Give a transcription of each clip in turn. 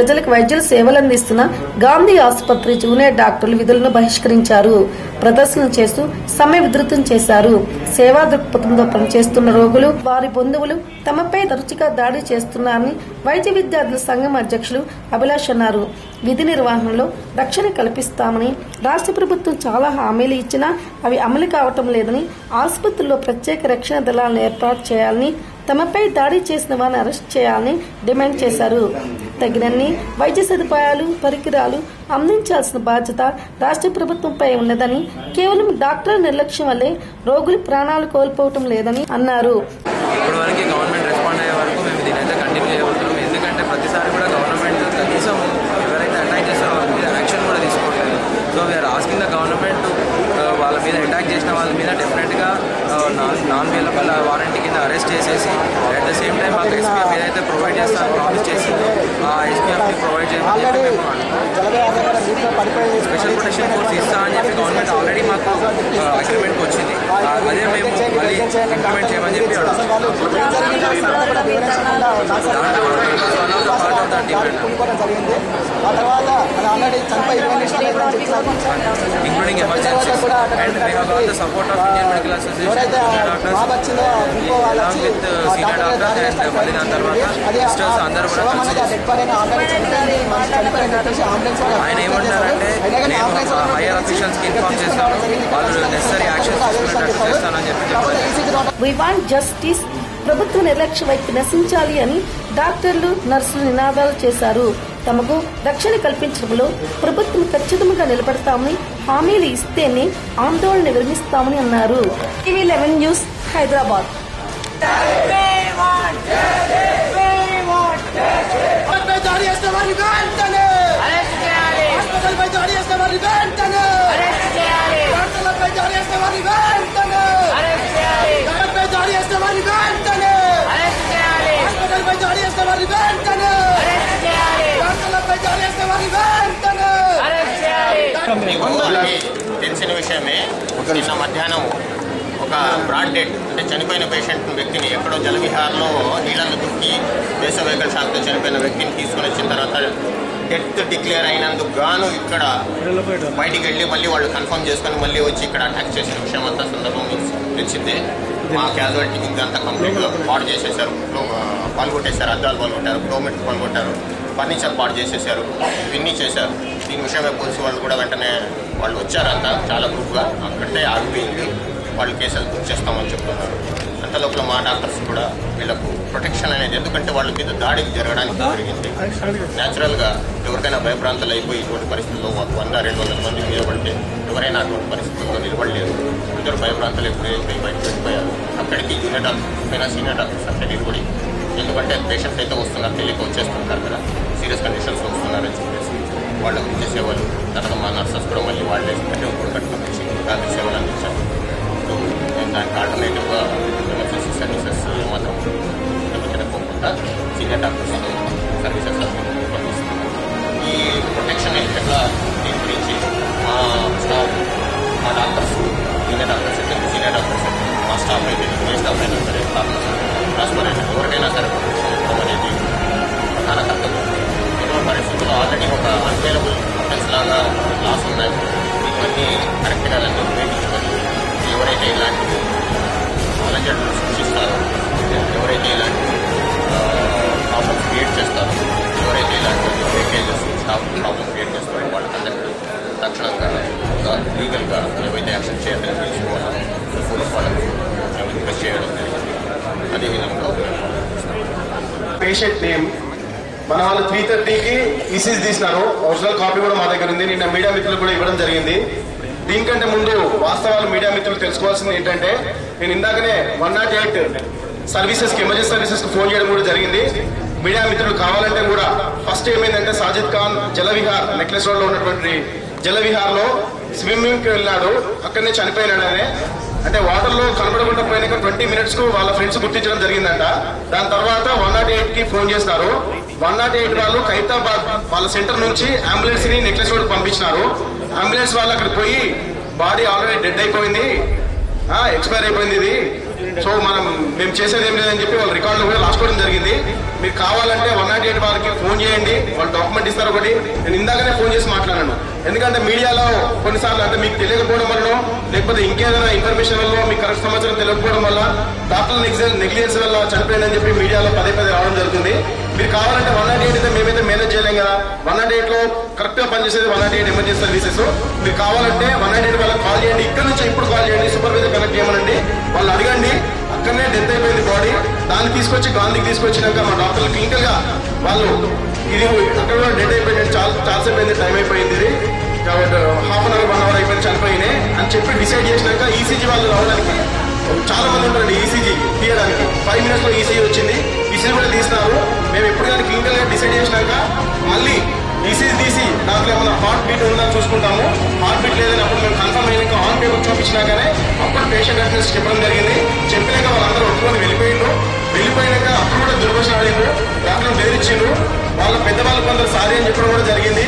ప్రజలకు వైద్యులు సేవలు అందిస్తున్న గాంధీ ఆసుపత్రి జూనియర్ డాక్టర్లు విధులను బహిష్కరించారు. ప్రదర్శన చేస్తూ సమ్మె విధృతం చేశారు. సేవా దృక్పథంతో పనిచేస్తున్న రోగులు వారి బంధువులు తమపై తరచుగా దాడి చేస్తున్నారని వైద్య విద్యార్థుల సంఘం అధ్యక్షులు అభిలాష్ అన్నారు. విధి నిర్వహణలో రక్షణ కల్పిస్తామని రాష్ట్ర ప్రభుత్వం చాలా హామీలు ఇచ్చినా అవి అమలు కావటం లేదని ఆసుపత్రుల్లో ప్రత్యేక రక్షణ దళాలను ఏర్పాటు చేయాలని తమపై దాడి చేసిన వారిని అరెస్ట్ చేయాలని డిమాండ్ చేశారు. తగినన్ని వైద్య సదుపాయాలు పరికరాలు అందించాల్సిన బాధ్యత రాష్ట్ర ప్రభుత్వంపై ఉన్నదని కేవలం డాక్టర్ల నిర్లక్ష్యం వల్లే రోగులు ప్రాణాలు కోల్పోవటం లేదని అన్నారు ఇప్పటి వరకు గవర్నమెంట్ రెస్పాండ్ అయ్యే వరకు మేము దీని అయితే కంటిన్యూ చేయబోతున్నాం ఎందుకంటే ప్రతిసారి కూడా గవర్నమెంట్ కనీసం ఎవరైతే అటాక్ చేస్తారో వాళ్ళ మీద యాక్షన్ కూడా తీసుకోవట్లేదు so we are asking the government వాళ్ళ మీద అటాక్ చేసిన వాళ్ళ మీద డెఫినెట్గా నాన్ నాన్ వేలబుల్ వారంటీ కింద అరెస్ట్ చేసేసి అట్ ద సేమ్ టైం మాకు ఎస్పీఎఫ్ ఏదైతే ప్రొవైడ్ చేస్తారో ప్రామిస్ చేసిందో ఆ ఎస్పీఎఫ్ని ప్రొవైడ్ చేయమని స్పెషల్ ప్రొటెక్షన్ ఫోర్స్ ఇస్తా అని చెప్పి గవర్నమెంట్ ఆల్రెడీ మాకు అగ్రిమెంట్కి వచ్చింది. అదే మేము మళ్ళీ ఇంప్లిమెంట్ చేయమని చెప్పి దాని తర్వాత ఆయన ఏమంటారంటే ఇన్ఫార్మ్ చేస్తాను వాళ్ళు నెసరీ చేస్తానని చెప్పి వి వాంట్ జస్టిస్ ప్రభుత్వ నిర్లక్ష్య వైపు నశించాలి అని డాక్టర్లు నర్సులు నినాదాలు చేశారు. తమకు రక్షణ కల్పించడంలో ప్రభుత్వం ఖచ్చితంగా నిలబడతామని హామీలు ఇస్తేనే ఆందోళన విరమిస్తామని అన్నారు. TV eleven news Hyderabad. వెంటనే హాస్పిటల్పై దాడి చేసిన వారిని వెంటనే డాక్టర్లపై దాడి చేసిన వారిని వెంటనే డాక్టర్పై దాడి చేసిన వారిని వెంటనే హాస్పిటల్పై దాడి చేసిన వారిని వెంటనే డాక్టర్లపై దాడి చేసిన వారిని వెంటనే మీకు అందరికీ తెలిసిన విషయమే నిన్న మధ్యాహ్నం ఒక బ్రాడ్ డెడ్ అంటే చనిపోయిన పేషెంట్ వ్యక్తిని ఎక్కడో జలవిహార్లో నీళ్ళను దుక్కి దేశ వెహికల్ షాప్తో చనిపోయిన వ్యక్తిని తీసుకుని వచ్చిన తర్వాత డెత్ డిక్లేర్ అయినందుకు గాను ఇక్కడ బయటికి వెళ్ళి మళ్ళీ వాళ్ళు కన్ఫర్మ్ చేసుకొని మళ్ళీ వచ్చి ఇక్కడ అటాక్ చేసిన విషయం అంతా సందర్భం మీకు తెలిసిందే. మా క్యాజువాలిటీ అంతా కంప్లీట్గా పాడు చేసేసారు. పాల్గొట్టేశారు అద్దాలు పాల్గొట్టారు కిలోమీటర్ పాల్గొట్టారు. ఫర్నిచర్ పాడు చేసేసారు ఇవన్నీ చేశారు. దీని విషయమే పోలీసు వాళ్ళు కూడా వెంటనే వాళ్ళు వచ్చారంతా చాలా గ్రూప్గా. అక్కడే ఆగిపోయింది. వాళ్ళు కేసులు బుక్ చేస్తామని చెప్తున్నారు. అంత లోపల మా డాక్టర్స్ కూడా వీళ్ళకు ప్రొటెక్షన్ అనేది ఎందుకంటే వాళ్ళ మీద దాడికి జరగడానికి జరిగింది. న్యాచురల్గా ఎవరికైనా భయభ్రాంతులు అయిపోయి ఇటువంటి పరిస్థితుల్లో ఒక వంద రెండు వందల మంది మీద పడితే ఎవరైనా అటువంటి పరిస్థితుల్లో నిలబడలేదు ఇద్దరు భయభ్రాంతులు ఎప్పుడే బయటకు వెళ్ళిపోయారు అక్కడికి జూనియర్ డాక్టర్స్ పైన సీనియర్ డాక్టర్స్ అక్కడ నిలబడి ఎందుకంటే పేషెంట్స్ అయితే వస్తున్నారు తెలియక వచ్చేస్తుంటారు కదా. సీరియస్ కండిషన్స్ వస్తున్నారని చెప్పేసి వాళ్ళకు ఇచ్చే సేవలు. తర్వాత మా నర్సెస్ కూడా మళ్ళీ వాళ్ళే అంటే ఇప్పుడు కట్టుకుని వచ్చి దాని సేవలు అందించారు. సో నేను దానికి ఆల్టర్నేటివ్గా ఎమర్జెన్సీ సర్వీసెస్ ఏమాత్రం దెబ్బతినకోకుండా సీనియర్ డాక్టర్స్ సర్వీసెస్ పంపిస్తున్నాను ఈ ప్రొటెక్షన్ ఎట్లా దీని గురించి మా స్టాఫ్ మా డాక్టర్స్ సీనియర్ డాక్టర్స్ అయితే సీనియర్ డాక్టర్స్ అయితే మా స్టాఫ్ అయితే ఏ స్టాఫ్ సరే ట్రాన్స్పరెంట్ ఎవరికైనా సరే ప్రొటెక్షన్ అనేది ప్రధాన కర్తవ్యం ఇటువంటి పరిస్థితుల్లో ఆల్రెడీ ఒక అన్వేలబుల్ ఆప్షన్స్ లాగా లాస్ ఉన్నాయి ఇవన్నీ కరెక్ట్గా అన్నీ ఉపయోగించుకొని ఎవరైతే ఇలాంటి అలజడులు సృష్టిస్తారో ఎవరైతే పేషెంట్ నేమ్ మన వాళ్ళు త్రీ థర్టీకి ఈసీస్ తీసినారు. ఒరిజినల్ కాపీ కూడా మా దగ్గర ఉంది. నిన్న మీడియా మిత్రులు కూడా ఇవ్వడం జరిగింది. దీనికంటే ముందు వాస్తవాలు మీడియా మిత్రులు తెలుసుకోవాల్సింది ఏంటంటే నేను ఇందాకనే వన్ నాట్ ఎయిట్ సర్వీసెస్కి ఎమర్జెన్సీ సర్వీసెస్కి ఫోన్ చేయడం కూడా జరిగింది. మీడియా మిత్రులు కావాలంటే కూడా ఫస్ట్ ఏమైందంటే సాజిద్ ఖాన్ జలవిహార్ నెక్లెస్ రోడ్లో ఉన్నటువంటి జలవిహార్లో స్విమ్మింగ్కి వెళ్ళాడు అక్కడనే చనిపోయినాడనే. అంటే వాటర్లో కనబడకుండా పోయినాక ట్వంటీ మినిట్స్కు వాళ్ళ ఫ్రెండ్స్ గుర్తించడం జరిగిందంట. దాని తర్వాత వన్ నాట్ ఎయిట్కి ఫోన్ చేస్తారు వన్ నాట్ ఎయిట్ వాళ్ళు ఖైతాబాద్ వాళ్ళ సెంటర్ నుంచి అంబులెన్స్ని నెక్లెస్ రోడ్ పంపించినారు. అంబులెన్స్ వాళ్ళు అక్కడ పోయి బాడీ ఆల్రెడీ డెడ్ అయిపోయింది. ఎక్స్పైర్ అయిపోయింది ఇది. సో మనం మేము చేసేది ఏం లేదని చెప్పి వాళ్ళ రికార్డులు కూడా రాసుకోవడం జరిగింది. మీరు కావాలంటే వన్ నాట్ ఎయిట్ వాళ్ళకి ఫోన్ చేయండి. వాళ్ళు డాక్యుమెంట్ ఇస్తారు ఒకటి. నేను ఇందాకనే ఫోన్ చేసి మాట్లాడాను. ఎందుకంటే మీడియాలో కొన్నిసార్లు అంటే మీకు తెలియకపోవడం వల్ల లేకపోతే ఇంకేదైనా ఇన్ఫర్మేషన్ వల్ల మీకు కరెక్ట్ సమాచారం తెలియకపోవడం వల్ల డాక్టర్ నెగ్లిజెన్స్ వల్ల చనిపోయిందని చెప్పి మీడియాలో పదే పదే రావడం జరుగుతుంది. మీరు కావాలంటే వన్ నాట్ ఎయిట్ అయితే మేమైతే మేనేజ్ చేయలేం కదా. వన్ నాట్ ఎయిట్లో కరెక్ట్గా పనిచేసేది one nought eight emergency services మీరు కావాలంటే వన్ నాట్ ఎయిట్ వాళ్ళకి కాల్ చేయండి. ఇక్కడ నుంచి ఇప్పుడు కాల్ చేయండి. సూపర్వైజర్ కనెక్ట్ చేయమనండి. వాళ్ళు అడగండి. అక్కడనే డెత్ అయిపోయింది బాడీ దాన్ని తీసుకొచ్చి గాంధీకి తీసుకొచ్చినాక మా డాక్టర్లు క్లినికల్గా వాళ్ళు ఇది అక్కడ కూడా డెత్ అయిపోయింది చాలా చాలాసేపు అయింది టైం అయిపోయింది ఇది. కాబట్టి half an hour one hour అయిపోయింది చనిపోయినాయి. అని చెప్పి డిసైడ్ చేసినాక ఈసీజీ వాళ్ళు రావడానికి చాలా మంది ఉంటారండి ఈసీజీ తీయడానికి. ఫైవ్ మినిట్స్లో ఈసీజీ వచ్చింది. ఈసీజీ కూడా తీస్తారు. మేము ఎప్పుడు కానీ క్లినికల్గా డిసైడ్ చేసినాక మళ్ళీ ఈసీజీ తీసి దాంట్లో ఏమైనా హార్ట్ బీట్ ఉందని చూసుకుంటాము. హార్ట్ బీట్ లేదని అప్పుడు మేము కన్ఫర్మ్ అయినాక ఆన్ పేపర్ చూపించినాకనే అప్పుడు పేషెంట్ అడ్రస్ చెప్పడం జరిగింది. చెప్పినాక వాళ్ళందరూ ఒప్పుకొని వెళ్ళిపోయిండ్రు. వెళ్ళిపోయినాక అప్పుడు కూడా దుర్భషణ ఆడిండ్రు. దాంట్లో బెదిరించిండ్రు. వాళ్ళ పెద్దవాళ్ళు కొందరు సారీ అని చెప్పడం కూడా జరిగింది.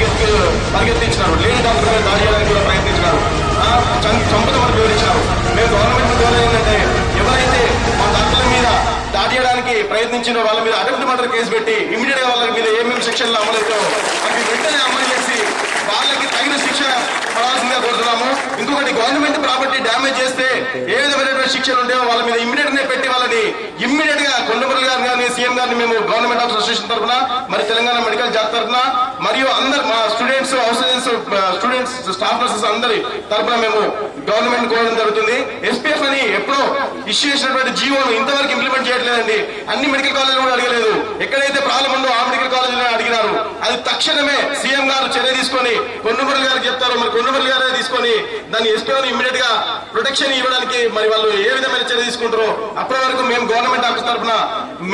పరిగెత్తి పరిగెత్తించినారు. లేని డాక్టర్ మీద దాడి చేయడానికి కూడా ప్రయత్నించినారు చంపుతామని వివరించినారు. మేము గవర్నమెంట్ ద్వారా ఏంటంటే ఎవరైతే మా డాక్టర్ల మీద దాడి చేయడానికి ప్రయత్నించిన వాళ్ళ మీద అటెంప్ట్ మర్డర్ కేసు పెట్టి ఇమీడియట్గా వాళ్ళ మీద ఏమేమి సెక్షన్లు అమలైతే అవి వెంటనే అమలు చేసి వాళ్ళకి తగిన శిక్ష పడాల్సిందిగా కోరుతున్నాము. ఇంకొకటి గవర్నమెంట్ ప్రాపర్టీ డ్యామేజ్ చేస్తే ఏ విధమైనటువంటి శిక్షలు ఉంటాయో వాళ్ళ మీద ఇమీడియట్ నే పెట్టి వాళ్ళని ఇమ్మీడియట్గా కొండపల్లి గారు కానీ సీఎం గారిని మేము గవర్నమెంట్ ఆఫ్ అసోసియేషన్ తరఫున మరి తెలంగాణ మెడికల్ జాబ్ తరఫున మరియు అందరు మా students house students staff nurses అందరి తరఫున మేము గవర్నమెంట్ కోరడం జరుగుతుంది. ఎస్పీఎఫ్ అని ఎప్పుడో ఇష్యూ చేసినటువంటి జీవోను ఇంతవరకు ఇంప్లిమెంట్ చేయట్లేదండి. అన్ని మెడికల్ కాలేజీలు కూడా అడగలేదు. ఎక్కడైతే ప్రాబ్లం ఉందో ఆ మెడికల్ కాలేజీలో అడిగినారు. అది తక్షణమే సీఎం గారు చర్య తీసుకొని కొండమూరి గారికి చెప్తారు. మరి కొండమూరి గారే తీసుకొని దాన్ని ఎస్పీఎఫ్ ఇమ్మీడియట్గా ప్రొటెక్షన్ ఇవ్వడానికి మరి వాళ్ళు ఏ విధమైన చర్య తీసుకుంటారో అప్పటి వరకు మేము గవర్నమెంట్ ఆఫీస్ తరఫున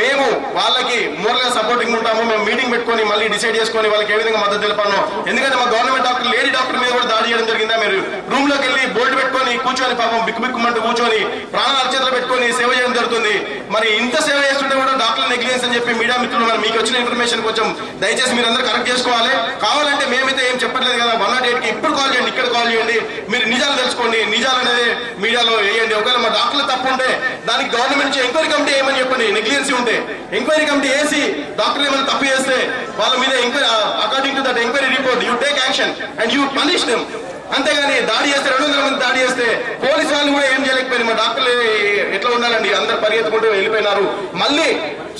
మేము వాళ్ళకి మోరల్ సపోర్టింగ్ ఉంటాము. మేము మీటింగ్ పెట్టుకొని మళ్ళీ డిసైడ్ చేసుకొని వాళ్ళకి ఏ విధంగా మద్దతు తెలపను ఎందుకంటే మా గవర్నమెంట్ డాక్టర్ లేడీ డాక్టర్ మీద కూడా దాడి చేయడం జరిగిందా మీరు? రూమ్లోకి వెళ్ళి బోర్డు పెట్టుకొని కూర్చొని పాపం బిక్కుబిక్కుమంటూ కూర్చొని ప్రాణాలు అరచేతులు పెట్టుకొని సేవ చేయడం జరుగుతుంది. మరి ఇంత సేవ చేస్తుంటే కూడా డాక్టర్ నెగ్లిజెన్స్ అని చెప్పి మీడియా మిత్రులు మరి మీకు వచ్చిన ఇన్ఫర్మేషన్ కొంచెం దయచేసి మీరు అందరూ కరెక్ట్ చేసుకోవాలి. కావాలంటే మేమైతే ఏం చెప్పట్లేదు కదా వన్ నాట్ ఎయిట్కి ఇప్పుడు కాల్ చేయండి ఇక్కడ కాల్ చేయండి. మీరు నిజాలు తెలుసుకోండి. నిజాలు అనేది మీడియాలో వేయండి. ఒకవేళ మా డాక్టర్లు తప్పు ఉంటే దానికి గవర్నమెంట్ నుంచి ఎంక్వైరీ కమిటీ ఏమని చెప్పండి? నెగ్లిజెన్సీ ఉంటే. ఎంక్వైరీ కమిటీ వేసి డాక్టర్ ఏమైనా తప్పు చేస్తే వాళ్ళ మీద enquiry according to that enquiry report you take action and you punish them అంతేగాని దాడి చేస్తే రెండు వందల మంది దాడి చేస్తే పోలీసు వాళ్ళు కూడా ఏం చేయలేకపోయింది మా డాక్టర్లు ఎట్లా ఉండాలండి? అందరు పరిగెత్తుకుంటూ వెళ్ళిపోయినారు. మళ్ళీ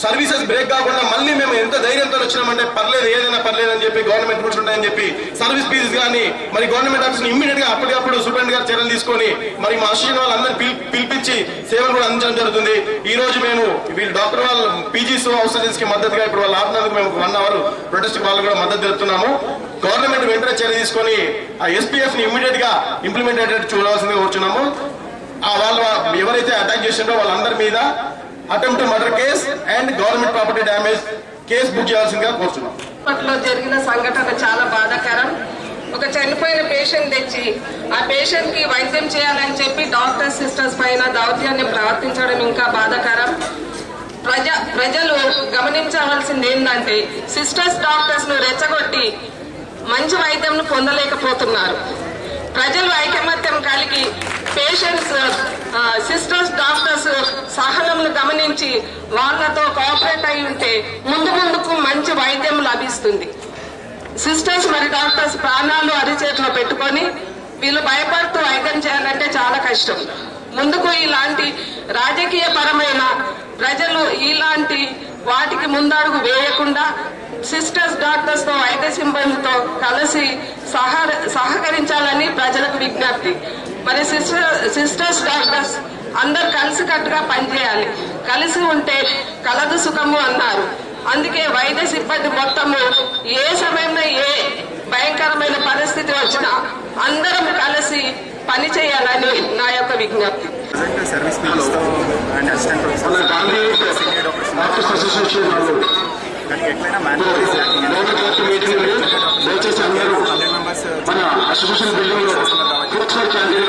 సర్వీసెస్ బ్రేక్ కాకుండా మళ్ళీ మేము ఎంత ధైర్యంతో వచ్చినామంటే పర్లేదు ఏదైనా పర్లేదు అని చెప్పి గవర్నమెంట్ రూల్స్ ఉంటాయని చెప్పి సర్వీస్ ఫీజు కానీ మరి గవర్నమెంట్ ఆఫీస్ ఇమ్మీడియట్గా అప్పటికప్పుడు సూపరింట్ గారు చర్యలు తీసుకొని మరి మా అసోసియేషన్ వాళ్ళందరినీ పిలిపించి సేవలు కూడా అందించడం జరుగుతుంది. ఈ రోజు మేము వీళ్ళు డాక్టర్ వాళ్ళ పీజీస్ హౌసెస్కి మద్దతుగా ఇప్పుడు వాళ్ళు ఆపినందుకు మేము వన్ అవర్ ప్రొటెస్ట్ వాళ్ళు కూడా మద్దతు తెలుపుతున్నాము. గవర్నమెంట్ వెంటనే చర్య తీసుకొని ఆ ఎస్పీఎఫ్ని ఇమ్మీడియట్గా ఇంప్లిమెంట్ అయ్యేటట్టు చూడాల్సిందిగా కూర్చున్నాము. ఆ వాళ్ళు ఎవరైతే అటాక్ చేసిండో వాళ్ళందరి మీద attempt murder case and government property damage case book చేయాల్సిందిగా కోరుతున్నాం హాస్పిటల్లో జరిగిన సంఘటన చాలా బాధాకరం. ఒక చనిపోయిన పేషెంట్ తెచ్చి ఆ పేషెంట్కి వైద్యం చేయాలని చెప్పి డాక్టర్ సిస్టర్స్ పైన దౌత్యాన్ని ప్రవర్తించడం ఇంకా బాధాకరం. ప్రజ ప్రజలు గమనించవలసింది ఏంటంటే సిస్టర్స్ డాక్టర్స్ను రెచ్చగొట్టి మంచి వైద్యం పొందలేకపోతున్నారు. ప్రజలు ఐకమత్యం కలిగి పేషెంట్స్ సిస్టర్స్ డాక్టర్స్ సహనమును గమనించి వాళ్ళతో కోఆపరేట్ అయి ఉంటే ముందు ముందుకు మంచి వైద్యం లభిస్తుంది. సిస్టర్స్ మరి డాక్టర్స్ ప్రాణాలు అరిచేతిలో పెట్టుకొని వీళ్ళు భయపడుతూ వైద్యం చేయాలంటే చాలా కష్టం. ముందుకు ఇలాంటి రాజకీయ పరమైన ప్రజలు ఇలాంటి వాటికి ముందడుగు వేయకుండా సిస్టర్స్ డాక్టర్స్తో వైద్య సిబ్బందితో కలిసి సహ సహకరించాలని ప్రజలకు విజ్ఞప్తి. మరి సిస్టర్ సిస్టర్స్ డాక్టర్స్ అందరు కలిసికట్టుగా పనిచేయాలి. కలిసి ఉంటే కలదు సుఖము అన్నారు. అందుకే వైద్య సిబ్బంది మొత్తము ఏ సమయంలో ఏ భయంకరమైన పరిస్థితి వచ్చినా అందరం కలిసి పని చేయాలని నా యొక్క విజ్ఞప్తి. Service and assistant doctors association దయచేసి అందరూ అసోసియేషన్ బిల్డింగ్లో క్యాంటీన్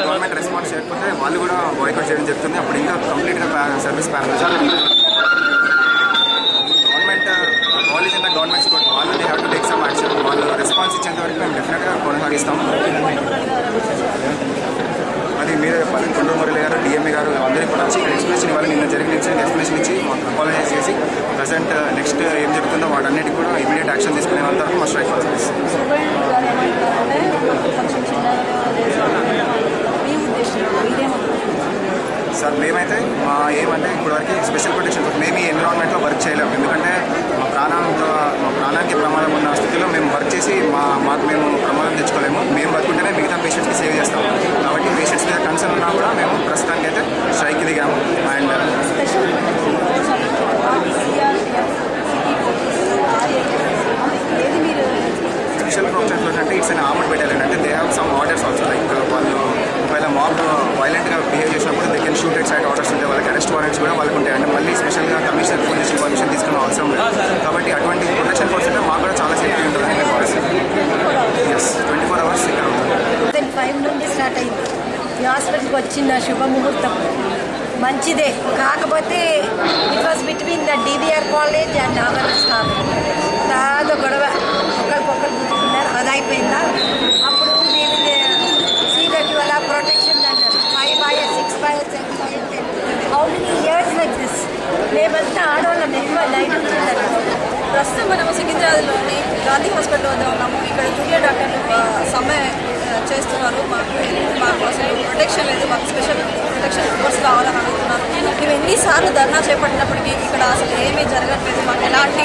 గవర్నమెంట్ రెస్పాన్స్ చేయకపోతే వాళ్ళు కూడా బాయ్కౌట్ చేయడం జరుగుతుంది. అప్పుడు ఇంకా కంప్లీట్గా సర్వీస్ ప్యానల్ గవర్నమెంట్ కాలేజ్ ఉన్న గవర్నమెంట్ స్కూల్ వాళ్ళు they have to take some action వాళ్ళు రెస్పాన్స్ ఇచ్చేంత వరకు మేము డెఫినెట్గా కొనసాగిస్తాం అది మీరే చెప్పాలి కొండూరు మురళి గారు డిఎంఏ గారు అందరూ ఇప్పుడు వచ్చి ఇక్కడ ఎక్స్ప్లెనేషన్ ఇవ్వాలి నిన్న జరిగిన ఇన్సిడెంట్ ఎక్స్ప్లెనేషన్ ఇచ్చి మాకు అపాలజైజ్ చేసి ప్రజెంట్ నెక్స్ట్ ఏం చెప్తుందో వాటన్నిటికి కూడా ఇమీడియట్ యాక్షన్ తీసుకునేంత వరకు మా స్ట్రైక్ మీ ఉద్దేశం మీరేమనుకుంటున్నారు సార్ మేమైతే మా ఏమంటే ఇప్పటివరకు స్పెషల్ ప్రొటెక్షన్ మేము ఈ ఎన్విరాన్మెంట్లో వర్క్ చేయలేము ఎందుకంటే మా ప్రాణంతో మా ప్రాణానికి ప్రమాదం ఉన్న స్థితిలో మేము వర్క్ చేసి మా మాకు మేము ప్రమాదం తెచ్చుకోలేము. మేము బతుకుంటేనే మిగతా పేషెంట్స్కి సేవ్ చేస్తాము కాబట్టి పేషెంట్స్ మీద కన్సర్న్ ఉన్నా కూడా మేము ప్రస్తుతానికి అయితే స్ట్రైక్ దిగాము. అండ్ స్పెషల్ ప్రొటెక్షన్ అంటే ఇట్స్ అన్ ఆమర్ బెటాలియన్ అంటే they have some orders also like వాళ్ళు ఒకవేళ mob వైలెంట్గా behave shooted the side orders ఉంటాయి వాళ్ళకి అరెస్ట్ వారెంట్స్ కూడా వాళ్ళకి ఉంటాయి. అంటే మళ్ళీ స్పెషల్గా కమిషనర్ పోలీస్ పర్మిషన్ తీసుకున్న అవసరం లేదు. కాబట్టి అటువంటి ప్రొటెక్షన్ ఫోర్స్ అంటే మాకు కూడా చాలా సేఫ్టీ ఉంటుందని మేము భావిస్తాం ఎస్ ట్వంటీ ఫోర్ అవర్స్ ఇక్కడ ఉంటుంది ఫైవ్ నుండి స్టార్ట్ అయింది. ఈ హాస్పిటల్కి వచ్చిన శుభముహూర్తం. మంచిదే. కాకపోతే it was between the DVR college and our staff చాలా గొడవ ఒకరికొకరు గుర్తుకున్నారు అది అయిపోయిందా అప్పుడు వీళ్ళు సీదట్ వల్ల ప్రొటెక్షన్ అన్నారు five by six by seven by ten how many years like this మేమంతా ఆడవాళ్ళం ఎక్కువ లైట్ ఉంటుంటారు ప్రస్తుతం మనము సికింద్రాబాద్లోని గాంధీ హాస్పిటల్ వద్ద ఉన్నాము. ఇక్కడ జూనియర్ డాక్టర్లు సమ్మె చేస్తున్నారు. మాకు మాకు అసలు ప్రొటెక్షన్ లేదు. మాకు స్పెషల్ ప్రొటెక్షన్ ఫోర్స్ కావాలని ఎన్నిసార్లు ధర్నా చేపట్టినప్పటికీ ఇక్కడ అసలు ఏమీ జరగట్లేదు. మాకు ఎలాంటి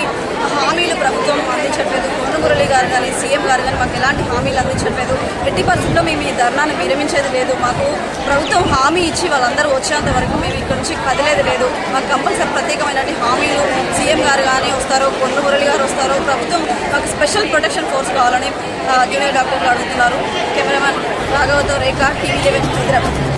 హామీలు ప్రభుత్వం అందించట్లేదు కొండ మురళి గారు కానీ సీఎం గారు కానీ మాకు ఎలాంటి హామీలు అందించట్లేదు. ఎట్టి పరిస్థితుల్లో మేము ఈ ధర్నాను విరమించేది లేదు. మాకు ప్రభుత్వం హామీ ఇచ్చి వాళ్ళందరూ వచ్చేంత వరకు మేము ఇక్కడ నుంచి కదిలేది లేదు. మాకు కంపల్సరీ ప్రత్యేకమైనటువంటి హామీలు సీఎం గారు కానీ వస్తారు కొండ మురళి గారు వస్తారు. ప్రభుత్వం మాకు స్పెషల్ ప్రొటెక్షన్ ఫోర్స్ కావాలని జూనియర్ డాక్టర్లు అడుగుతున్నారు. కెమెరామెన్ రాఘవతో రేఖ టీవీ లెవెన్ హైదరాబాద్.